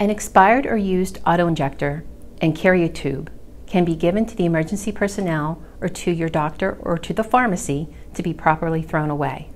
An expired or used autoinjector and carrier tube can be given to the emergency personnel or to your doctor or to the pharmacy to be properly thrown away.